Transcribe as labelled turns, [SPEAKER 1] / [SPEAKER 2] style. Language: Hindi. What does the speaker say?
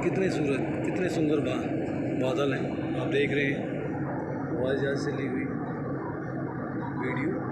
[SPEAKER 1] कितने सूरत, कितने सुंदर बा, बादल हैं। आप देख रहे हैं हवाई जहाज़ से ली हुई। वीडियो।